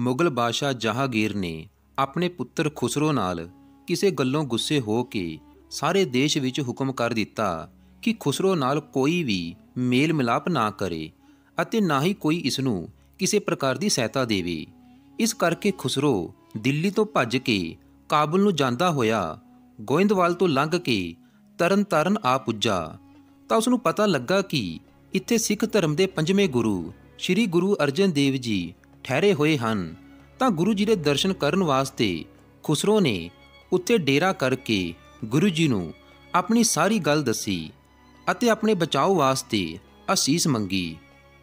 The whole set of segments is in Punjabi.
ਮੁਗਲ ਬਾਦਸ਼ਾਹ ਜਹਾਂਗੀਰ ਨੇ ਆਪਣੇ ਪੁੱਤਰ ਖੁਸਰੋ ਨਾਲ ਕਿਸੇ ਗੱਲੋਂ ਗੁੱਸੇ ਹੋ ਕੇ ਸਾਰੇ ਦੇਸ਼ ਵਿੱਚ ਹੁਕਮ ਕਰ ਦਿੱਤਾ ਕਿ ਖੁਸਰੋ ਨਾਲ ਕੋਈ ਵੀ ਮੇਲ ਮਿਲਾਪ ਨਾ ਕਰੇ ਅਤੇ ਨਾ ਹੀ ਕੋਈ ਇਸ ਨੂੰ ਕਿਸੇ ਪ੍ਰਕਾਰ ਦੀ ਸਹਾਇਤਾ ਦੇਵੇ। ਇਸ ਕਰਕੇ ਖੁਸਰੋ ਦਿੱਲੀ ਤੋਂ ਭੱਜ ਕੇ ਕਾਬਲ ਨੂੰ ਜਾਂਦਾ ਹੋਇਆ ਗੋਇੰਦਵਾਲ ਤੋਂ ਲੰਘ ਕੇ ਤਰਨ ਤਾਰਨ ਆ ਪੁੱਜਾ। ਤਾਂ ਉਸ ਨੂੰ ਪਤਾ ਲੱਗਾ ਕਿ ਇੱਥੇ ਸਿੱਖ ਧਰਮ ਦੇ ਪੰਜਵੇਂ ਗੁਰੂ, ਸ੍ਰੀ ਗੁਰੂ ਅਰਜਨ ਦੇਵ ਜੀ ਠਹਿਰੇ ਹੋਏ ਹਨ, ਤਾਂ ਗੁਰੂ ਜੀ ਦੇ ਦਰਸ਼ਨ ਕਰਨ ਵਾਸਤੇ ਖੁਸਰੋ ਨੇ ਉੱਥੇ ਡੇਰਾ ਕਰਕੇ ਗੁਰੂ ਜੀ ਨੂੰ ਆਪਣੀ ਸਾਰੀ ਗੱਲ ਦੱਸੀ ਅਤੇ ਆਪਣੇ ਬਚਾਓ ਵਾਸਤੇ ਅਸੀਸ ਮੰਗੀ।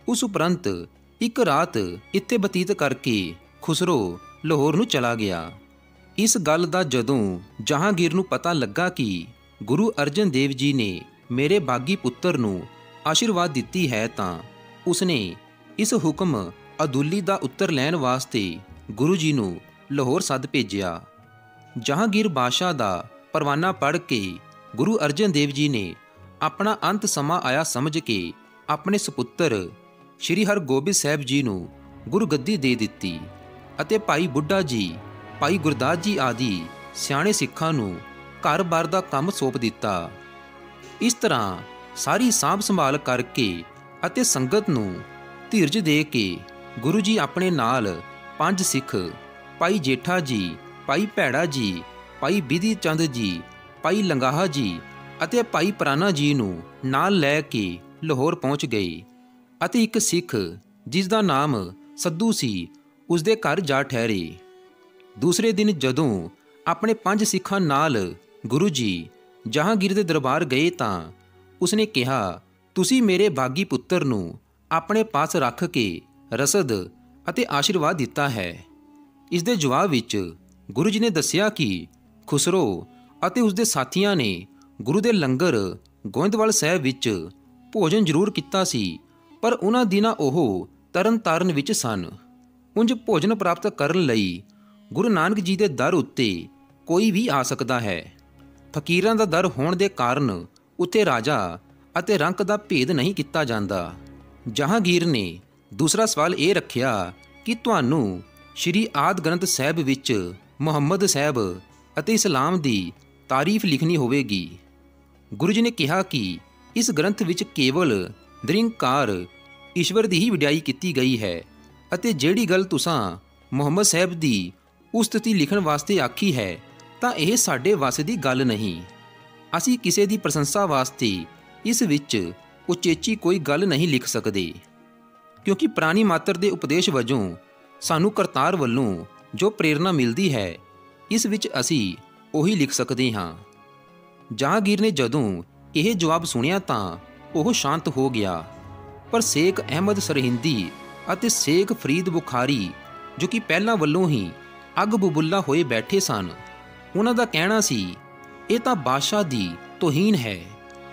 ਉਸ ਉਪਰੰਤ ਇੱਕ ਰਾਤ ਇੱਥੇ ਬਤੀਤ ਕਰਕੇ ਖੁਸਰੋ ਲਾਹੌਰ ਨੂੰ ਚਲਾ ਗਿਆ। ਇਸ ਗੱਲ ਦਾ ਜਦੋਂ ਜਹਾਂਗੀਰ ਨੂੰ ਪਤਾ ਲੱਗਾ ਕਿ ਗੁਰੂ ਅਰਜਨ ਦੇਵ ਜੀ ਨੇ ਮੇਰੇ ਬਾਗੀ ਪੁੱਤਰ ਨੂੰ ਆਸ਼ੀਰਵਾਦ ਦਿੱਤੀ ਹੈ ਤਾਂ ਉਸਨੇ ਇਸ ਹੁਕਮ ਅਦੁੱਲੀ ਦਾ ਉੱਤਰ ਲੈਣ ਵਾਸਤੇ ਗੁਰੂ ਜੀ ਨੂੰ ਲਾਹੌਰ ਸੱਦ ਭੇਜਿਆ, ਜਹਾਂਗੀਰ ਬਾਦਸ਼ਾਹ ਦਾ ਪਰਵਾਨਾ ਪੜ੍ਹ ਕੇ ਗੁਰੂ ਅਰਜਨ ਦੇਵ ਜੀ ਨੇ ਆਪਣਾ ਅੰਤ ਸਮਾਂ ਆਇਆ ਸਮਝ ਕੇ ਆਪਣੇ ਸੁਪੁੱਤਰ ਸ੍ਰੀ ਹਰਗੋਬਿੰਦ ਸਾਹਿਬ ਜੀ ਨੂੰ ਗੁਰਗੱਦੀ ਦੇ ਦਿੱਤੀ ਅਤੇ ਭਾਈ ਬੁੱਢਾ ਜੀ, ਭਾਈ ਗੁਰਦਾਸ ਜੀ ਆਦਿ ਸਿਆਣੇ ਸਿੱਖਾਂ ਨੂੰ ਘਰ-ਬਾਰ ਦਾ ਕੰਮ ਸੌਂਪ ਦਿੱਤਾ। ਇਸ ਤਰ੍ਹਾਂ ਸਾਰੀ ਸਾਂਭ ਸੰਭਾਲ ਕਰਕੇ ਅਤੇ ਸੰਗਤ ਨੂੰ ਧੀਰਜ ਦੇ ਕੇ ਗੁਰੂ ਜੀ ਆਪਣੇ ਨਾਲ ਪੰਜ ਸਿੱਖ, ਭਾਈ ਜੇਠਾ ਜੀ, ਭਾਈ ਭੈੜਾ ਜੀ, ਭਾਈ ਬਿਧੀ ਚੰਦ ਜੀ, ਭਾਈ ਲੰਗਾਹਾ ਜੀ ਅਤੇ ਭਾਈ ਪ੍ਰਾਨਾ ਜੀ ਨੂੰ ਨਾਲ ਲੈ ਕੇ ਲਾਹੌਰ ਪਹੁੰਚ ਗਏ ਅਤੇ ਇੱਕ ਸਿੱਖ, ਜਿਸ ਦਾ ਨਾਮ ਸੱਦੂ ਸੀ ਉਸ ਦੇ ਘਰ ਜਾ ਠਹਿਰੇ। ਦੂਸਰੇ ਦਿਨ ਜਦੋਂ ਆਪਣੇ ਪੰਜ ਸਿੱਖਾਂ ਨਾਲ ਗੁਰੂ ਜੀ ਜਹਾਂਗੀਰ ਦੇ ਦਰਬਾਰ ਗਏ ਤਾਂ ਉਸਨੇ ਕਿਹਾ, ਤੁਸੀਂ ਮੇਰੇ ਬਾਗੀ ਪੁੱਤਰ ਨੂੰ ਆਪਣੇ ਪਾਸ ਰੱਖ ਕੇ ਰਸਦ ਅਤੇ ਆਸ਼ੀਰਵਾਦ ਦਿੱਤਾ ਹੈ। ਇਸ ਦੇ ਜਵਾਬ ਵਿੱਚ ਗੁਰੂ ਜੀ ਨੇ ਦੱਸਿਆ ਕਿ ਖੁਸਰੋ ਅਤੇ ਉਸ ਦੇ ਸਾਥੀਆਂ ਨੇ ਗੁਰੂ ਦੇ ਲੰਗਰ ਗੋਇੰਦਵਾਲ ਸਾਹਿਬ ਵਿੱਚ ਭੋਜਨ ਜ਼ਰੂਰ ਕੀਤਾ ਸੀ, ਪਰ ਉਹਨਾਂ ਦਿਨਾਂ ਉਹ ਤਰਨ ਤਾਰਨ ਵਿੱਚ ਸਨ। ਉਂਝ ਭੋਜਨ ਪ੍ਰਾਪਤ ਕਰਨ ਲਈ ਗੁਰੂ ਨਾਨਕ ਜੀ ਦੇ ਦਰ ਉੱਤੇ ਕੋਈ ਵੀ ਆ ਸਕਦਾ ਹੈ। ਫਕੀਰਾਂ ਦਾ ਦਰ ਹੋਣ ਦੇ ਕਾਰਨ ਉੱਥੇ ਰਾਜਾ ਅਤੇ ਰੰਕ ਦਾ ਭੇਦ ਨਹੀਂ ਕੀਤਾ ਜਾਂਦਾ। ਜਹਾਂਗੀਰ ਨੇ ਦੂਸਰਾ ਸਵਾਲ ਇਹ ਰੱਖਿਆ ਕਿ ਤੁਹਾਨੂੰ ਸ਼੍ਰੀ ਆਦ ਗ੍ਰੰਥ ਸਾਹਿਬ ਵਿੱਚ ਮੁਹੰਮਦ ਸਾਹਿਬ ਅਤੇ ਇਸਲਾਮ ਦੀ ਤਾਰੀਫ ਲਿਖਣੀ ਹੋਵੇਗੀ। ਗੁਰੂ ਜੀ ਨੇ ਕਿਹਾ ਕਿ ਇਸ ਗ੍ਰੰਥ ਵਿੱਚ ਕੇਵਲ ਨਿਰੰਕਾਰ ਈਸ਼ਵਰ ਦੀ ਹੀ ਵਿਡਾਈ ਕੀਤੀ ਗਈ ਹੈ ਅਤੇ ਜਿਹੜੀ ਗੱਲ ਤੁਸਾਂ ਮੁਹੰਮਦ ਸਾਹਿਬ ਦੀ ਉਸਤਤੀ ਲਿਖਣ ਵਾਸਤੇ ਆਖੀ ਹੈ, ਤਾਂ ਇਹ ਸਾਡੇ ਵਾਸ ਦੀ ਗੱਲ ਨਹੀਂ। ਅਸੀਂ ਕਿਸੇ ਦੀ ਪ੍ਰਸ਼ੰਸਾ ਵਾਸਤੇ ਇਸ ਵਿੱਚ ਉਚੇਚੀ ਕੋਈ ਗੱਲ ਨਹੀਂ ਲਿਖ ਸਕਦੇ। ਕਿਉਂਕਿ ਪ੍ਰਾਣੀ ਮਾਤਰ ਦੇ ਉਪਦੇਸ਼ ਵਜੋਂ ਸਾਨੂੰ ਕਰਤਾਰ ਵੱਲੋਂ ਜੋ ਪ੍ਰੇਰਣਾ ਮਿਲਦੀ ਹੈ, ਇਸ ਵਿੱਚ ਅਸੀਂ ਉਹੀ ਲਿਖ ਸਕਦੇ ਹਾਂ। ਜਹਾਂਗੀਰ ਨੇ ਜਦੋਂ ਇਹ ਜਵਾਬ ਸੁਣਿਆ ਤਾਂ ਉਹ ਸ਼ਾਂਤ ਹੋ ਗਿਆ। ਪਰ ਸ਼ੇਖ ਅਹਿਮਦ ਸਰਹਿੰਦੀ ਅਤੇ ਸ਼ੇਖ ਫਰੀਦ ਬੁਖਾਰੀ, ਜੋ ਕਿ ਪਹਿਲਾਂ ਵੱਲੋਂ ਹੀ ਅੱਗ ਬੁਬੁੱਲਾ ਹੋਏ ਬੈਠੇ ਸਨ, ਉਹਨਾਂ ਦਾ ਕਹਿਣਾ ਸੀ, ਇਹ ਤਾਂ ਬਾਦਸ਼ਾਹ ਦੀ ਤੋਹੀਨ ਹੈ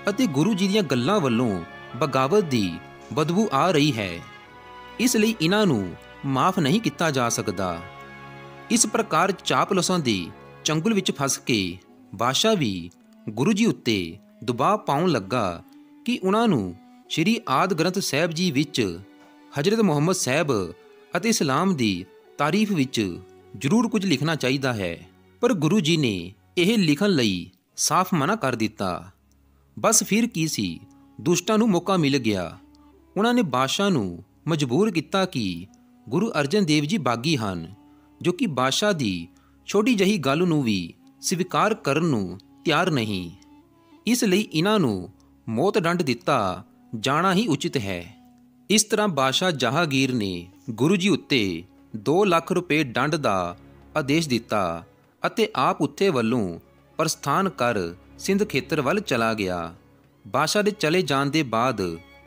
ਅਤੇ ਗੁਰੂ ਜੀ ਦੀਆਂ ਗੱਲਾਂ ਵੱਲੋਂ ਬਗਾਵਤ ਦੀ ਬਦਬੂ ਆ ਰਹੀ ਹੈ। ਇਸ ਲਈ ਇਹਨਾਂ ਨੂੰ ਮਾਫ ਨਹੀਂ ਕੀਤਾ ਜਾ ਸਕਦਾ। ਇਸ ਪ੍ਰਕਾਰ ਚਾਪਲਸਾਂ ਦੇ ਚੰਗੁਲ ਵਿੱਚ ਫਸ ਕੇ ਬਾਦਸ਼ਾਹ ਵੀ ਗੁਰੂ ਜੀ ਉੱਤੇ ਦਬਾਅ ਪਾਉਣ ਲੱਗਾ ਕਿ ਉਹਨਾਂ ਨੂੰ ਸ਼੍ਰੀ ਆਦ ਗ੍ਰੰਥ ਸਾਹਿਬ ਜੀ ਵਿੱਚ ਹਜ਼ਰਤ ਮੁਹੰਮਦ ਸਾਹਿਬ ਅਤੇ ਇਸਲਾਮ ਦੀ ਤਾਰੀਫ ਵਿੱਚ ਜ਼ਰੂਰ ਕੁਝ ਲਿਖਣਾ ਚਾਹੀਦਾ ਹੈ। ਪਰ ਗੁਰੂ ਜੀ ਨੇ ਇਹ ਲਿਖਣ ਲਈ ਸਾਫ਼ ਮਨਾ ਕਰ ਦਿੱਤਾ। ਬਸ ਫਿਰ ਕੀ ਸੀ? ਦੁਸ਼ਟਾਂ ਨੂੰ ਮੌਕਾ ਮਿਲ ਗਿਆ। ਉਹਨਾਂ ਨੇ ਬਾਦਸ਼ਾਹ ਨੂੰ ਮਜਬੂਰ ਕੀਤਾ ਕਿ ਗੁਰੂ ਅਰਜਨ ਦੇਵ ਜੀ ਬਾਗੀ ਹਨ, ਜੋ ਕਿ ਬਾਦਸ਼ਾਹ ਦੀ ਛੋਟੀ ਜਹੀ ਗੱਲ ਨੂੰ ਵੀ ਸਵੀਕਾਰ ਕਰਨ ਨੂੰ ਤਿਆਰ ਨਹੀਂ। ਇਸ ਲਈ ਇਹਨਾਂ ਨੂੰ ਮੌਤ ਦੰਡ ਦਿੱਤਾ ਜਾਣਾ ਹੀ ਉਚਿਤ ਹੈ। ਇਸ ਤਰ੍ਹਾਂ ਬਾਦਸ਼ਾਹ ਜਹਾਂਗੀਰ ਨੇ ਗੁਰੂ ਜੀ ਉੱਤੇ 2 ਲੱਖ ਰੁਪਏ ਦੰਡ ਦਾ ਆਦੇਸ਼ ਦਿੱਤਾ ਅਤੇ ਆਪ ਉੱਥੇ ਵੱਲੋਂ ਪ੍ਰਸਥਾਨ ਕਰ ਸਿੰਧ ਖੇਤਰ ਵੱਲ ਚਲਾ ਗਿਆ। ਬਾਦਸ਼ਾਹ ਦੇ ਚਲੇ ਜਾਣ ਦੇ ਬਾਅਦ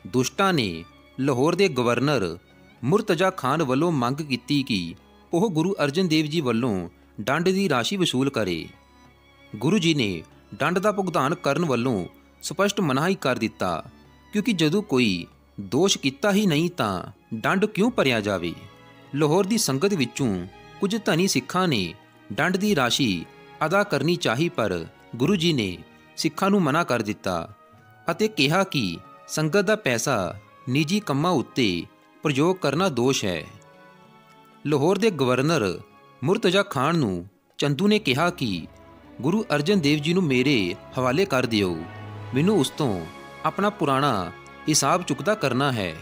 ਦੁਸ਼ਟਾਂ ਨੇ ਲਾਹੌਰ ਦੇ ਗਵਰਨਰ ਮੁਰਤਜ਼ਾ ਖਾਨ ਵੱਲੋਂ ਮੰਗ ਕੀਤੀ ਕਿ ਉਹ ਗੁਰੂ ਅਰਜਨ ਦੇਵ ਜੀ ਵੱਲੋਂ ਡੰਡ ਦੀ ਰਾਸ਼ੀ ਵਸੂਲ ਕਰੇ। ਗੁਰੂ ਜੀ ਨੇ ਡੰਡ ਦਾ ਭੁਗਤਾਨ ਕਰਨ ਵੱਲੋਂ ਸਪਸ਼ਟ ਮਨਾਹੀ ਕਰ ਦਿੱਤਾ, ਕਿਉਂਕਿ ਜਦੋਂ ਕੋਈ ਦੋਸ਼ ਕੀਤਾ ਹੀ ਨਹੀਂ ਤਾਂ ਡੰਡ ਕਿਉਂ ਭਰਿਆ ਜਾਵੇ? ਲਾਹੌਰ ਦੀ ਸੰਗਤ ਵਿੱਚੋਂ ਕੁਝ ਧਨੀ ਸਿੱਖਾਂ ਨੇ ਡੰਡ ਦੀ ਰਾਸ਼ੀ ਅਦਾ ਕਰਨੀ ਚਾਹੀ, ਪਰ ਗੁਰੂ ਜੀ ਨੇ ਸਿੱਖਾਂ ਨੂੰ ਮਨਾ ਕਰ ਦਿੱਤਾ ਅਤੇ ਕਿਹਾ ਕਿ ਸੰਗਤ ਦਾ ਪੈਸਾ ਨਿੱਜੀ ਕੰਮਾਂ ਉੱਤੇ ਪ੍ਰਯੋਗ ਕਰਨਾ ਦੋਸ਼ ਹੈ। ਲਾਹੌਰ ਦੇ ਗਵਰਨਰ ਮੁਰਤਜ਼ਾ ਖਾਨ ਨੂੰ ਚੰਦੂ ਨੇ ਕਿਹਾ ਕਿ ਗੁਰੂ ਅਰਜਨ ਦੇਵ ਜੀ ਨੂੰ ਮੇਰੇ ਹਵਾਲੇ ਕਰ ਦਿਓ। ਮੈਨੂੰ ਉਸ ਤੋਂ ਆਪਣਾ ਪੁਰਾਣਾ ਹਿਸਾਬ ਚੁਕਤਾ ਕਰਨਾ ਹੈ,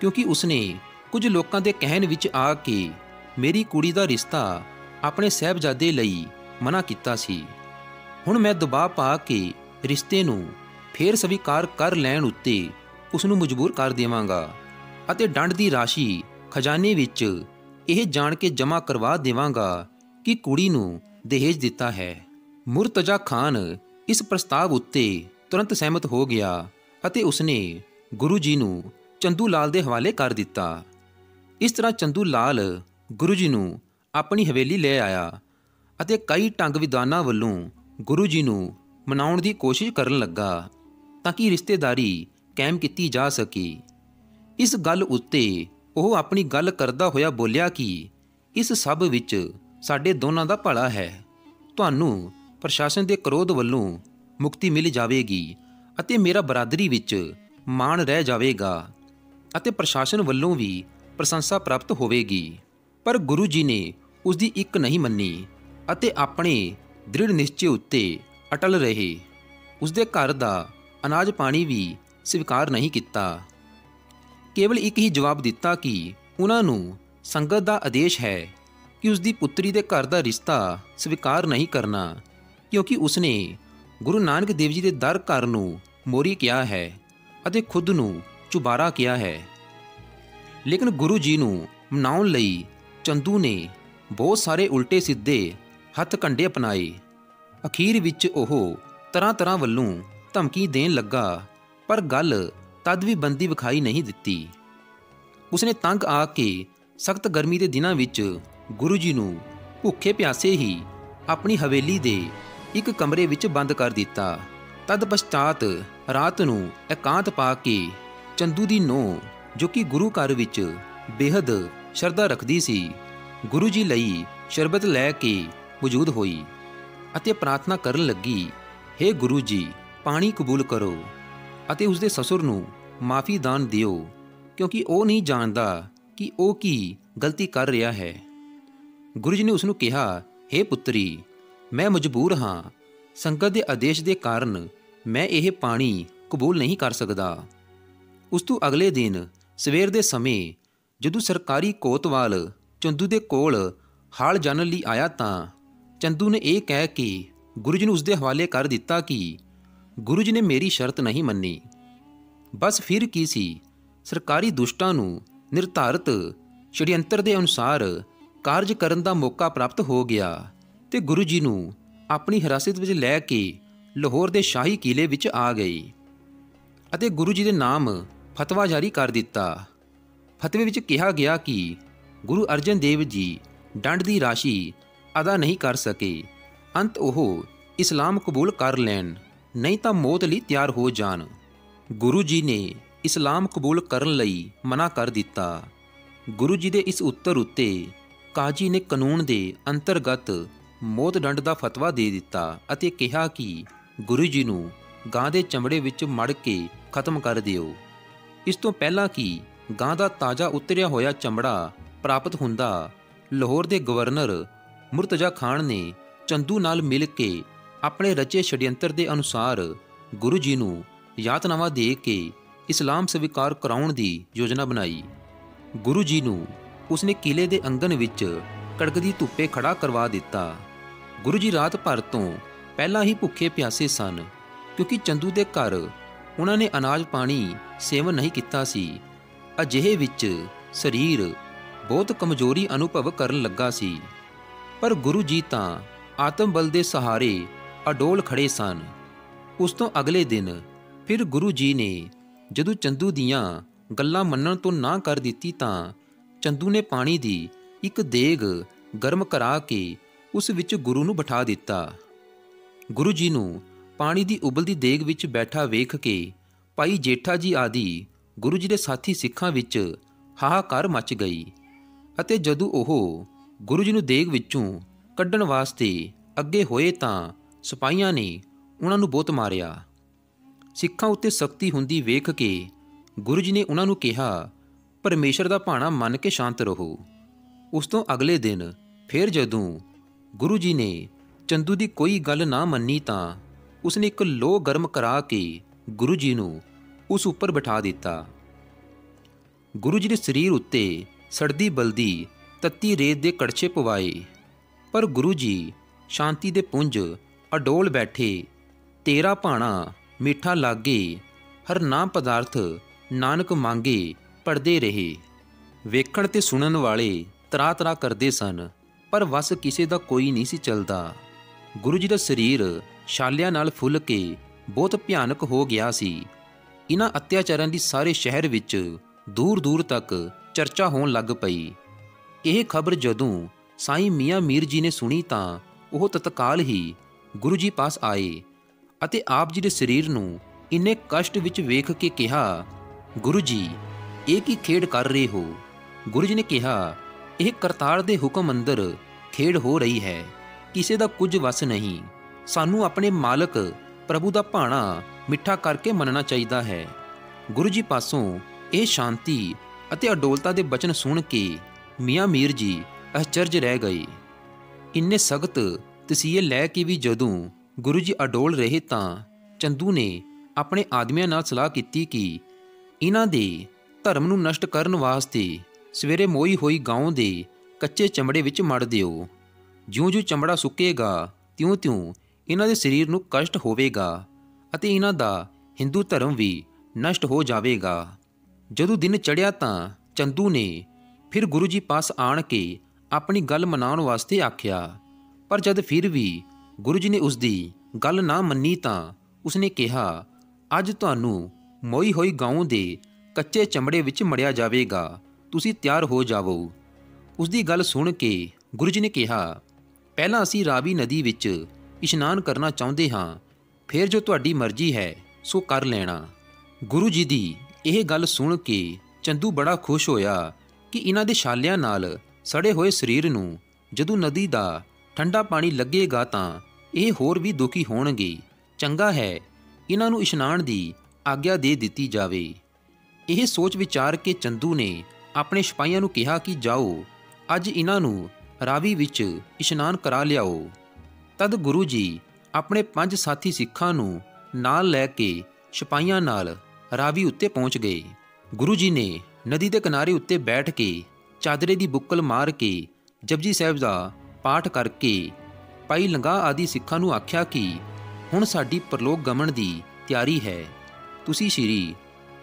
ਕਿਉਂਕਿ ਉਸਨੇ ਕੁਝ ਲੋਕਾਂ ਦੇ ਕਹਿਣ ਵਿੱਚ ਆ ਕੇ ਮੇਰੀ ਕੁੜੀ ਦਾ ਰਿਸ਼ਤਾ ਆਪਣੇ ਸਹਿਬਜ਼ਾਦੇ ਲਈ ਮਨਾ ਕੀਤਾ ਸੀ। ਹੁਣ ਮੈਂ ਦਬਾਅ ਪਾ ਕੇ ਰਿਸ਼ਤੇ ਨੂੰ ਫੇਰ ਸਵੀਕਾਰ ਕਰ ਲੈਣ ਉੱਤੇ ਉਸ ਨੂੰ ਮਜਬੂਰ ਕਰ ਦੇਵਾਂਗਾ ਅਤੇ ਡੰਡ ਦੀ ਰਾਸ਼ੀ ਖਜ਼ਾਨੇ ਵਿੱਚ ਇਹ ਜਾਣ ਕੇ ਜਮ੍ਹਾਂ ਕਰਵਾ ਦੇਵਾਂਗਾ ਕਿ ਕੁੜੀ ਨੂੰ ਦਹੇਜ ਦਿੱਤਾ ਹੈ। ਮੁਰਤਜ਼ਾ ਖਾਨ ਇਸ ਪ੍ਰਸਤਾਵ ਉੱਤੇ ਤੁਰੰਤ ਸਹਿਮਤ ਹੋ ਗਿਆ ਅਤੇ ਉਸਨੇ ਗੁਰੂ ਜੀ ਨੂੰ ਚੰਦੂ ਲਾਲ ਦੇ ਹਵਾਲੇ ਕਰ ਦਿੱਤਾ। ਇਸ ਤਰ੍ਹਾਂ ਚੰਦੂ ਲਾਲ ਗੁਰੂ ਜੀ ਨੂੰ ਆਪਣੀ ਹਵੇਲੀ ਲੈ ਆਇਆ ਅਤੇ ਕਈ ਢੰਗ ਵਿਦਵਾਨਾਂ ਵੱਲੋਂ ਗੁਰੂ ਜੀ ਨੂੰ ਮਨਾਉਣ ਦੀ ਕੋਸ਼ਿਸ਼ ਕਰਨ ਲੱਗਾ ਤਾਂ ਕਿ ਰਿਸ਼ਤੇਦਾਰੀ ਕਾਇਮ ਕੀਤੀ ਜਾ ਸਕੇ। ਇਸ ਗੱਲ ਉੱਤੇ ਉਹ ਆਪਣੀ ਗੱਲ ਕਰਦਾ ਹੋਇਆ ਬੋਲਿਆ ਕਿ ਇਸ ਸਭ ਵਿੱਚ ਸਾਡੇ ਦੋਨਾਂ ਦਾ ਭਲਾ ਹੈ। ਤੁਹਾਨੂੰ ਪ੍ਰਸ਼ਾਸਨ ਦੇ ਕਰੋਧ ਵੱਲੋਂ ਮੁਕਤੀ ਮਿਲ ਜਾਵੇਗੀ ਅਤੇ ਮੇਰਾ ਬਰਾਦਰੀ ਵਿੱਚ ਮਾਣ ਰਹਿ ਜਾਵੇਗਾ ਅਤੇ ਪ੍ਰਸ਼ਾਸਨ ਵੱਲੋਂ ਵੀ ਪ੍ਰਸ਼ੰਸਾ ਪ੍ਰਾਪਤ ਹੋਵੇਗੀ। ਪਰ ਗੁਰੂ ਜੀ ਨੇ ਉਸ ਦੀ ਇੱਕ ਨਹੀਂ ਮੰਨੀ ਅਤੇ ਆਪਣੇ ਦ੍ਰਿੜ ਨਿਸ਼ਚੇ ਉੱਤੇ ਅਟਲ ਰਹੇ। ਉਸ ਦੇ ਘਰ ਦਾ ਅਨਾਜ ਪਾਣੀ ਵੀ ਸਵੀਕਾਰ ਨਹੀਂ ਕੀਤਾ। ਕੇਵਲ ਇੱਕ ਹੀ ਜਵਾਬ ਦਿੱਤਾ ਕਿ ਉਹਨਾਂ ਨੂੰ ਸੰਗਤ ਦਾ ਆਦੇਸ਼ ਹੈ ਕਿ ਉਸ ਦੀ ਪੁੱਤਰੀ ਦੇ ਘਰ ਦਾ ਰਿਸ਼ਤਾ ਸਵੀਕਾਰ ਨਹੀਂ ਕਰਨਾ, ਕਿਉਂਕਿ ਉਸਨੇ ਗੁਰੂ ਨਾਨਕ ਦੇਵ ਜੀ ਦੇ ਦਰ ਘਰ ਨੂੰ ਮੋਰੀ ਕਿਹਾ ਹੈ ਅਤੇ ਖੁਦ ਨੂੰ ਚੁਬਾਰਾ ਕਿਹਾ ਹੈ। ਲੇਕਿਨ ਗੁਰੂ ਜੀ ਨੂੰ ਮਨਾਉਣ ਲਈ ਚੰਦੂ ਨੇ ਬਹੁਤ ਸਾਰੇ ਉਲਟੇ ਸਿੱਧੇ ਹੱਥ ਕੰਡੇ ਅਪਣਾਏ। ਅਖੀਰ ਵਿੱਚ ਉਹ ਤਰ੍ਹਾਂ ਤਰ੍ਹਾਂ ਵੱਲੋਂ ਧਮਕੀ ਦੇਣ ਲੱਗਾ ਪਰ ਗੱਲ ਤਦ ਵੀ ਬੰਦੀ ਵਿਖਾਈ ਨਹੀਂ ਦਿੱਤੀ। ਉਸਨੇ ਤੰਗ ਆ ਕੇ ਸਖਤ ਗਰਮੀ ਦੇ ਦਿਨਾਂ ਵਿੱਚ ਗੁਰੂ ਜੀ ਨੂੰ ਭੁੱਖੇ ਪਿਆਸੇ ਹੀ ਆਪਣੀ ਹਵੇਲੀ ਦੇ ਇੱਕ ਕਮਰੇ ਵਿੱਚ ਬੰਦ ਕਰ ਦਿੱਤਾ। ਤਦ ਪਛਤਾਤ ਰਾਤ ਨੂੰ ਇਕਾਂਤ ਪਾ ਕੇ ਚੰਦੂ ਦੀ ਨੋ ਜੋ ਕਿ ਗੁਰੂ ਘਰ ਵਿੱਚ ਬੇਹੱਦ ਸ਼ਰਧਾ ਰੱਖਦੀ ਸੀ, ਗੁਰੂ ਜੀ ਲਈ ਸ਼ਰਬਤ ਲੈ ਕੇ ਮੌਜੂਦ ਹੋਈ ਅਤੇ ਪ੍ਰਾਰਥਨਾ ਕਰਨ ਲੱਗੀ हे ਗੁਰੂ ਜੀ, ਪਾਣੀ ਕਬੂਲ ਕਰੋ। ਅਤੇ ਉਸ ਦੇ ਸਸੁਰ ਨੂੰ ਮਾਫੀ ਦਾਨ ਦਿਓ, ਕਿਉਂਕਿ ਉਹ ਨਹੀਂ ਜਾਣਦਾ ਕਿ ਉਹ ਕੀ ਗਲਤੀ ਕਰ ਰਿਹਾ ਹੈ। ਗੁਰੂ ਜੀ ਨੇ ਉਸ ਨੂੰ ਕਿਹਾ हे ਪੁੱਤਰੀ, ਮੈਂ ਮਜਬੂਰ ਹਾਂ। ਸੰਗਤ ਦੇ ਆਦੇਸ਼ ਦੇ ਕਾਰਨ ਮੈਂ ਇਹ ਪਾਣੀ ਕਬੂਲ ਨਹੀਂ ਕਰ ਸਕਦਾ। ਉਸ ਤੋਂ ਅਗਲੇ ਦਿਨ ਸਵੇਰ ਦੇ ਸਮੇਂ ਜਦੋਂ ਸਰਕਾਰੀ ਕੋਤਵਾਲ ਚੰਦੂ ਦੇ ਕੋਲ ਹਾਲ ਜਾਣਨ ਲਈ ਆਇਆ ਤਾਂ ਚੰਦੂ ਨੇ ਇਹ ਕਹਿ ਕੇ ਗੁਰੂ ਜੀ ਨੂੰ ਉਸ ਦੇ ਹਵਾਲੇ ਕਰ ਦਿੱਤਾ ਕਿ ਗੁਰੂ ਜੀ ਨੇ ਮੇਰੀ ਸ਼ਰਤ ਨਹੀਂ ਮੰਨੀ। ਬਸ ਫਿਰ ਕੀ ਸੀ? ਸਰਕਾਰੀ ਦੁਸ਼ਟਾਂ ਨੂੰ ਨਿਰਧਾਰਤ ਸ਼ੜਯੰਤਰ ਦੇ ਅਨੁਸਾਰ ਕਾਰਜ ਕਰਨ ਦਾ ਮੌਕਾ ਪ੍ਰਾਪਤ ਹੋ ਗਿਆ ਤੇ ਗੁਰੂ ਜੀ ਨੂੰ ਆਪਣੀ ਹਿਰਾਸਤ ਵਿੱਚ ਲੈ ਕੇ ਲਾਹੌਰ ਦੇ ਸ਼ਾਹੀ ਕਿਲੇ ਵਿੱਚ ਆ ਗਏ ਅਤੇ ਗੁਰੂ ਜੀ ਦੇ ਨਾਮ ਫਤਵਾ ਜਾਰੀ ਕਰ ਦਿੱਤਾ। ਫਤਵੇ ਵਿੱਚ ਕਿਹਾ ਗਿਆ ਕਿ ਗੁਰੂ ਅਰਜਨ ਦੇਵ ਜੀ ਡੰਡ ਦੀ ਰਾਸ਼ੀ ਅਦਾ ਨਹੀਂ ਕਰ ਸਕੇ। ਅੰਤ ਉਹ ਇਸਲਾਮ ਕਬੂਲ ਕਰ ਲੈਣ। ਨਹੀਂ ਤਾਂ ਮੌਤ ਲਈ ਤਿਆਰ ਹੋ ਜਾਣ। ਗੁਰੂ ਜੀ ਨੇ ਇਸਲਾਮ ਕਬੂਲ ਕਰਨ ਲਈ ਮਨਾ ਕਰ ਦਿੱਤਾ। ਗੁਰੂ ਜੀ ਦੇ ਇਸ ਉੱਤਰ ਉੱਤੇ ਕਾਜੀ ਨੇ ਕਾਨੂੰਨ ਦੇ ਅੰਤਰਗਤ ਮੌਤ ਦੰਡ ਦਾ ਫਤਵਾ ਦੇ ਦਿੱਤਾ ਅਤੇ ਕਿਹਾ ਕਿ ਗੁਰੂ ਜੀ ਨੂੰ ਗਾਂ ਦੇ ਚਮੜੇ ਵਿੱਚ ਮੜ ਕੇ ਖਤਮ ਕਰ ਦਿਓ। ਇਸ ਤੋਂ ਪਹਿਲਾਂ ਕਿ ਗਾਂ ਦਾ ਤਾਜ਼ਾ ਉਤਰਿਆ ਹੋਇਆ ਚਮੜਾ ਪ੍ਰਾਪਤ ਹੁੰਦਾ, ਲਾਹੌਰ ਦੇ ਗਵਰਨਰ ਮੁਰਤਜ਼ਾ ਖਾਨ ਨੇ ਚੰਦੂ ਨਾਲ ਮਿਲ ਕੇ ਆਪਣੇ ਰਚੇ ਛੜਯੰਤਰ ਦੇ ਅਨੁਸਾਰ ਗੁਰੂ ਜੀ ਨੂੰ ਯਾਤਨਾਵਾਂ ਦੇ ਕੇ ਇਸਲਾਮ ਸਵੀਕਾਰ ਕਰਾਉਣ ਦੀ ਯੋਜਨਾ ਬਣਾਈ। ਗੁਰੂ ਜੀ ਨੂੰ ਉਸਨੇ ਕਿਲੇ ਦੇ ਅੰਗਨ ਵਿੱਚ ਕੜਕਦੀ ਧੁੱਪੇ ਖੜਾ ਕਰਵਾ ਦਿੱਤਾ। ਗੁਰੂ ਜੀ ਰਾਤ ਭਰ ਤੋਂ ਪਹਿਲਾਂ ਹੀ ਭੁੱਖੇ ਪਿਆਸੇ ਸਨ, ਕਿਉਂਕਿ ਚੰਦੂ ਦੇ ਘਰ ਉਹਨਾਂ ਨੇ ਅਨਾਜ ਪਾਣੀ ਸੇਵਨ ਨਹੀਂ ਕੀਤਾ ਸੀ। ਅਜਿਹੇ ਵਿੱਚ ਸਰੀਰ ਬਹੁਤ ਕਮਜ਼ੋਰੀ ਅਨੁਭਵ ਕਰਨ ਲੱਗਾ ਸੀ। ਪਰ ਗੁਰੂ ਜੀ ਤਾਂ ਆਤਮ ਬਲ ਦੇ ਸਹਾਰੇ ਅਡੋਲ ਖੜੇ ਸਨ। ਉਸ ਤੋਂ ਅਗਲੇ ਦਿਨ ਫਿਰ ਗੁਰੂ ਜੀ ਨੇ ਜਦੋਂ ਚੰਦੂ ਦੀਆਂ ਗੱਲਾਂ ਮੰਨਣ ਤੋਂ ਨਾ ਕਰ ਦਿੱਤੀ ਤਾਂ ਚੰਦੂ ਨੇ ਪਾਣੀ ਦੀ ਇੱਕ ਦੇਗ ਗਰਮ ਕਰਾ ਕੇ ਉਸ ਵਿੱਚ ਗੁਰੂ ਨੂੰ ਬਿਠਾ ਦਿੱਤਾ। ਗੁਰੂ ਜੀ ਨੂੰ ਪਾਣੀ ਦੀ ਉਬਲਦੀ ਦੇਗ ਵਿੱਚ ਬੈਠਾ ਵੇਖ ਕੇ ਭਾਈ ਜੇਠਾ ਜੀ ਆਦਿ ਗੁਰੂ ਜੀ ਦੇ ਸਾਥੀ ਸਿੱਖਾਂ ਵਿੱਚ ਹਾਹਾਕਾਰ ਮਚ ਗਈ ਅਤੇ ਜਦੋਂ ਉਹ ਗੁਰੂ ਜੀ ਨੂੰ ਦੇਗ ਵਿੱਚੋਂ ਕੱਢਣ ਵਾਸਤੇ ਅੱਗੇ ਹੋਏ ਤਾਂ ਸਿਪਾਹੀਆਂ ਨੇ ਉਹਨਾਂ ਨੂੰ ਬਹੁਤ ਮਾਰਿਆ। ਸਿੱਖਾਂ ਉੱਤੇ ਸਖਤੀ ਹੁੰਦੀ ਵੇਖ ਕੇ ਗੁਰੂ ਜੀ ਨੇ ਉਹਨਾਂ ਨੂੰ ਕਿਹਾ, ਪਰਮੇਸ਼ਰ ਦਾ ਭਾਣਾ ਮੰਨ ਕੇ ਸ਼ਾਂਤ ਰਹੋ। ਉਸ ਤੋਂ ਅਗਲੇ ਦਿਨ ਫਿਰ ਜਦੋਂ ਗੁਰੂ ਜੀ ਨੇ ਚੰਦੂ ਦੀ ਕੋਈ ਗੱਲ ਨਾ ਮੰਨੀ ਤਾਂ ਉਸਨੇ ਇੱਕ ਲੋਹ ਗਰਮ ਕਰਾ ਕੇ ਗੁਰੂ ਜੀ ਨੂੰ ਉਸ ਉੱਪਰ ਬਿਠਾ ਦਿੱਤਾ। ਗੁਰੂ ਜੀ ਦੇ ਸਰੀਰ ਉੱਤੇ ਸੜਦੀ ਬਲਦੀ ਤੱਤੀ ਰੇਤ ਦੇ ਕੜਛੇ ਪਵਾਏ, ਪਰ ਗੁਰੂ ਜੀ ਸ਼ਾਂਤੀ ਦੇ ਪੁੰਜ ਅਡੋਲ ਬੈਠੇ। ਤੇਰਾ ਭਾਣਾ ਮਿੱਠਾ ਲਾਗੇ, ਹਰ ਨਾਮ ਪਦਾਰਥ ਨਾਨਕ ਮੰਗੇ ਪੜਦੇ ਰਹੇ। ਵੇਖਣ ਤੇ ਸੁਣਨ ਵਾਲੇ ਤਰਾ ਤਰਾ ਕਰਦੇ ਸਨ, ਪਰ ਵਸ ਕਿਸੇ ਦਾ ਕੋਈ ਨਹੀਂ ਸੀ ਚੱਲਦਾ। ਗੁਰੂ ਜੀ ਦਾ ਸਰੀਰ ਛਾਲਿਆਂ ਨਾਲ ਫੁੱਲ ਕੇ ਬਹੁਤ ਭਿਆਨਕ ਹੋ ਗਿਆ ਸੀ। ਇਹਨਾਂ ਅਤਿਆਚਾਰਾਂ ਦੀ ਸਾਰੇ ਸ਼ਹਿਰ ਵਿੱਚ ਦੂਰ ਦੂਰ ਤੱਕ ਚਰਚਾ ਹੋਣ ਲੱਗ ਪਈ। ਇਹ ਖਬਰ ਜਦੋਂ ਸਾਈਂ ਮੀਆਂ ਮੀਰ ਜੀ ਨੇ ਸੁਣੀ ਤਾਂ ਉਹ ਤਤਕਾਲ ਹੀ ਗੁਰੂ ਜੀ ਪਾਸ ਆਏ ਅਤੇ ਆਪ ਜੀ ਦੇ ਸਰੀਰ ਨੂੰ ਇੰਨੇ ਕਸ਼ਟ ਵਿੱਚ ਵੇਖ ਕੇ ਕਿਹਾ, ਗੁਰੂ ਜੀ, ਇਹ ਕੀ ਖੇਡ ਕਰ ਰਹੇ ਹੋ? ਗੁਰੂ ਜੀ ਨੇ ਕਿਹਾ, ਇਹ ਕਰਤਾਰ ਦੇ ਹੁਕਮ ਅੰਦਰ ਖੇਡ ਹੋ ਰਹੀ ਹੈ। ਕਿਸੇ ਦਾ ਕੁਝ ਵਸ ਨਹੀਂ। ਸਾਨੂੰ ਆਪਣੇ ਮਾਲਕ ਪ੍ਰਭੂ ਦਾ ਭਾਣਾ ਮਿੱਠਾ ਕਰਕੇ ਮੰਨਣਾ ਚਾਹੀਦਾ ਹੈ। ਗੁਰੂ ਜੀ ਪਾਸੋਂ ਇਹ ਸ਼ਾਂਤੀ ਅਤੇ ਅਡੋਲਤਾ ਦੇ ਬਚਨ ਸੁਣ ਕੇ ਮੀਆਂ ਮੀਰ ਜੀ ਅਚਰਜ ਰਹਿ ਗਏ। ਇੰਨੇ ਸਖਤ ਤਸੀਹੇ ਲੈ ਕੇ ਵੀ ਜਦੋਂ ਗੁਰੂ ਜੀ ਅਡੋਲ ਰਹੇ ਤਾਂ ਚੰਦੂ ਨੇ ਆਪਣੇ ਆਦਮੀਆਂ ਨਾਲ ਸਲਾਹ ਕੀਤੀ ਕਿ ਇਹਨਾਂ ਦੇ ਧਰਮ ਨੂੰ ਨਸ਼ਟ ਕਰਨ ਵਾਸਤੇ ਸਵੇਰੇ ਮੋਈ ਹੋਈ ਗਾਉਂ ਦੇ ਕੱਚੇ ਚਮੜੇ ਵਿੱਚ ਮੜ ਦਿਓ। ਜਿਉਂ-ਜਿਉਂ ਚਮੜਾ ਸੁੱਕੇਗਾ, ਤਿਉਂ-ਤਿਉਂ ਇਹਨਾਂ ਦੇ ਸਰੀਰ ਨੂੰ ਕਸ਼ਟ ਹੋਵੇਗਾ ਅਤੇ ਇਹਨਾਂ ਦਾ ਹਿੰਦੂ ਧਰਮ ਵੀ ਨਸ਼ਟ ਹੋ ਜਾਵੇਗਾ। ਜਦੋਂ ਦਿਨ ਚੜਿਆ ਤਾਂ ਚੰਦੂ ਨੇ ਫਿਰ ਗੁਰੂ ਜੀ ਪਾਸ ਆਣ ਕੇ ਆਪਣੀ ਗੱਲ ਮਨਾਉਣ ਵਾਸਤੇ ਆਖਿਆ ਪਰ ਜਦ ਫਿਰ ਵੀ ਗੁਰੂ ਜੀ ਨੇ ਉਸ ਦੀ ਗੱਲ ਨਾ ਮੰਨੀ ਤਾਂ ਉਸਨੇ ਕਿਹਾ, ਅੱਜ ਤੁਹਾਨੂੰ ਮੋਈ ਹੋਈ ਗਾਉਂ ਦੇ ਕੱਚੇ ਚਮੜੇ ਵਿੱਚ ਮੜਿਆ ਜਾਵੇਗਾ, ਤੁਸੀਂ ਤਿਆਰ ਹੋ ਜਾਵੋ। ਉਸ ਦੀ ਗੱਲ ਸੁਣ ਕੇ ਗੁਰੂ ਜੀ ਨੇ ਕਿਹਾ, ਪਹਿਲਾਂ ਅਸੀਂ ਰਾਵੀ ਨਦੀ ਵਿੱਚ ਇਸ਼ਨਾਨ ਕਰਨਾ ਚਾਹੁੰਦੇ ਹਾਂ, ਫਿਰ ਜੋ ਤੁਹਾਡੀ ਮਰਜ਼ੀ ਹੈ, ਸੋ ਕਰ ਲੈਣਾ। ਗੁਰੂ ਜੀ ਦੀ ਇਹ ਗੱਲ ਸੁਣ ਕੇ ਚੰਦੂ ਬੜਾ ਖੁਸ਼ ਹੋਇਆ ਕਿ ਇਹਨਾਂ ਦੇ ਛਾਲਿਆਂ ਨਾਲ ਸੜੇ ਹੋਏ ਸਰੀਰ ਨੂੰ ਜਦੋਂ ਨਦੀ ਦਾ ਠੰਡਾ ਪਾਣੀ ਲੱਗੇਗਾ ਤਾਂ ਇਹ ਹੋਰ ਵੀ ਦੁਖੀ ਹੋਣਗੇ। ਚੰਗਾ ਹੈ, ਇਹਨਾਂ ਨੂੰ ਇਸ਼ਨਾਨ ਦੀ ਆਗਿਆ ਦੇ ਦਿੱਤੀ ਜਾਵੇ। ਇਹ ਸੋਚ ਵਿਚਾਰ ਕੇ ਚੰਦੂ ਨੇ ਆਪਣੇ ਸਿਪਾਹੀਆਂ ਨੂੰ ਕਿਹਾ ਕਿ ਜਾਓ, ਅੱਜ ਇਹਨਾਂ ਨੂੰ ਰਾਵੀ ਵਿੱਚ ਇਸ਼ਨਾਨ ਕਰਾ ਲਿਆਓ। ਤਦ ਗੁਰੂ ਜੀ ਆਪਣੇ ਪੰਜ ਸਾਥੀ ਸਿੱਖਾਂ ਨੂੰ ਨਾਲ ਲੈ ਕੇ ਸਿਪਾਹੀਆਂ ਨਾਲ ਰਾਵੀ ਉੱਤੇ ਪਹੁੰਚ ਗਏ। ਗੁਰੂ ਜੀ ਨੇ ਨਦੀ ਦੇ ਕਿਨਾਰੇ ਉੱਤੇ ਬੈਠ ਕੇ ਚਾਦਰੇ ਦੀ ਬੁੱਕਲ ਮਾਰ ਕੇ ਜਪਜੀ ਸਾਹਿਬ ਦਾ ਪਾਠ ਕਰਕੇ ਪਾਈ ਲੰਗਾ ਆਦਿ ਸਿੱਖਾਂ ਨੂੰ ਆਖਿਆ ਕਿ ਹੁਣ ਸਾਡੀ ਪ੍ਰਲੋਕ ਗਮਨ ਦੀ ਤਿਆਰੀ ਹੈ। ਤੁਸੀਂ ਸ਼੍ਰੀ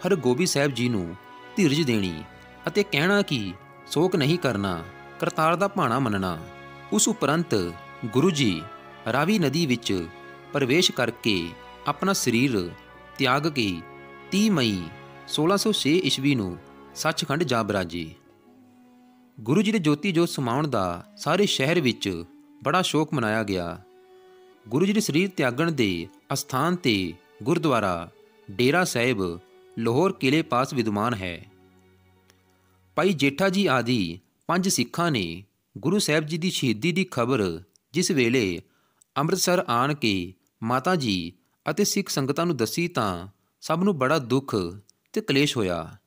ਹਰਗੋਬਿੰਦ ਸਾਹਿਬ ਜੀ ਨੂੰ ਧੀਰਜ ਦੇਣੀ ਅਤੇ ਕਹਿਣਾ ਕਿ ਸੋਕ ਨਹੀਂ ਕਰਨਾ, ਕਰਤਾਰ ਦਾ ਭਾਣਾ ਮੰਨਣਾ, ਉਸ ਉਪਰੰਤ ਗੁਰੂ ਜੀ ਰਾਵੀ ਨਦੀ ਵਿੱਚ ਪ੍ਰਵੇਸ਼ ਕਰਕੇ ਆਪਣਾ ਸਰੀਰ ਤਿਆਗ ਕੇ 30 ਮਈ 1606 ਈਸਵੀ ਨੂੰ ਸੱਚਖੰਡ ਜਾ ਬਰਾਜੇ। ਗੁਰੂ ਜੀ ਦੇ ਜੋਤੀ ਜੋਤ ਸਮਾਉਣ ਦਾ ਸਾਰੇ ਸ਼ਹਿਰ ਵਿੱਚ ਬੜਾ ਸ਼ੋਕ ਮਨਾਇਆ ਗਿਆ। ਗੁਰੂ ਜੀ ਦੇ ਸਰੀਰ ਤਿਆਗਣ ਦੇ ਅਸਥਾਨ ਤੇ ਗੁਰਦੁਆਰਾ ਡੇਰਾ ਸਾਹਿਬ, ਲਾਹੌਰ ਕਿਲੇ ਪਾਸ ਵਿਦਮਾਨ ਹੈ। ਭਾਈ ਜੇਠਾ ਜੀ ਆਦਿ ਪੰਜ ਸਿੱਖਾਂ ਨੇ ਗੁਰੂ ਸਾਹਿਬ ਜੀ ਦੀ ਸ਼ਹੀਦੀ ਦੀ ਖਬਰ ਜਿਸ ਵੇਲੇ ਅੰਮ੍ਰਿਤਸਰ ਆਣ ਕੇ ਮਾਤਾ ਜੀ ਅਤੇ ਸਿੱਖ ਸੰਗਤਾਂ ਨੂੰ ਦੱਸੀ ਤਾਂ ਸਭ ਨੂੰ ਬੜਾ ਦੁੱਖ ਤੇ ਕਲੇਸ਼ ਹੋਇਆ।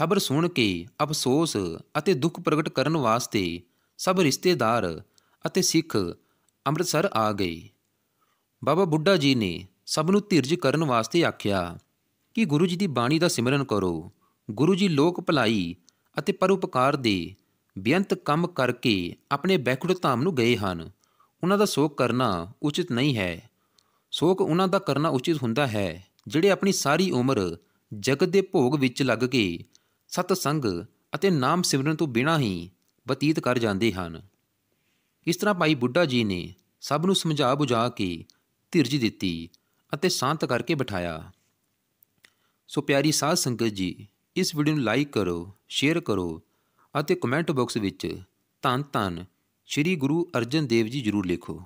ਖਬਰ ਸੁਣ ਕੇ ਅਫਸੋਸ ਅਤੇ ਦੁੱਖ ਪ੍ਰਗਟ ਕਰਨ ਵਾਸਤੇ ਸਭ ਰਿਸ਼ਤੇਦਾਰ ਅਤੇ ਸਿੱਖ ਅੰਮ੍ਰਿਤਸਰ ਆ ਗਏ। ਬਾਬਾ ਬੁੱਢਾ ਜੀ ਨੇ ਸਭ ਨੂੰ ਧੀਰਜ ਕਰਨ ਵਾਸਤੇ ਆਖਿਆ ਕਿ ਗੁਰੂ ਜੀ ਦੀ ਬਾਣੀ ਦਾ ਸਿਮਰਨ ਕਰੋ। ਗੁਰੂ ਜੀ ਲੋਕ ਭਲਾਈ ਅਤੇ ਪਰਉਪਕਾਰ ਦੇ ਬੇਅੰਤ ਕੰਮ ਕਰਕੇ ਆਪਣੇ ਬੈਕੁੜ ਧਾਮ ਨੂੰ ਗਏ ਹਨ। ਉਹਨਾਂ ਦਾ ਸ਼ੋਕ ਕਰਨਾ ਉਚਿਤ ਨਹੀਂ ਹੈ। ਸ਼ੋਕ ਉਹਨਾਂ ਦਾ ਕਰਨਾ ਉਚਿਤ ਹੁੰਦਾ ਹੈ, ਜਿਹੜੇ ਆਪਣੀ ਸਾਰੀ ਉਮਰ ਜਗਤ ਦੇ ਭੋਗ ਵਿੱਚ ਲੱਗ ਕੇ ਸਤ ਸੰਗ ਅਤੇ ਨਾਮ ਸਿਮਰਨ ਤੋਂ ਬਿਨਾਂ ਹੀ ਬਤੀਤ ਕਰ ਜਾਂਦੇ ਹਨ। ਇਸ ਤਰ੍ਹਾਂ ਭਾਈ ਬੁੱਢਾ ਜੀ ਨੇ ਸਭ ਨੂੰ ਸਮਝਾ ਬੁਝਾ ਕੇ ਧਿਰਜ ਦਿੱਤੀ ਅਤੇ ਸ਼ਾਂਤ ਕਰਕੇ ਬਿਠਾਇਆ। ਸੋ ਪਿਆਰੀ ਸਾਧ ਸੰਗਤ ਜੀ, ਇਸ ਵੀਡੀਓ ਨੂੰ ਲਾਈਕ ਕਰੋ ਸ਼ੇਅਰ ਕਰੋ ਅਤੇ ਕਮੈਂਟ ਬਾਕਸ ਵਿੱਚ ਧੰਨ ਧੰਨ ਸ੍ਰੀ ਗੁਰੂ ਅਰਜਨ ਦੇਵ ਜੀ ਜ਼ਰੂਰ ਲਿਖੋ।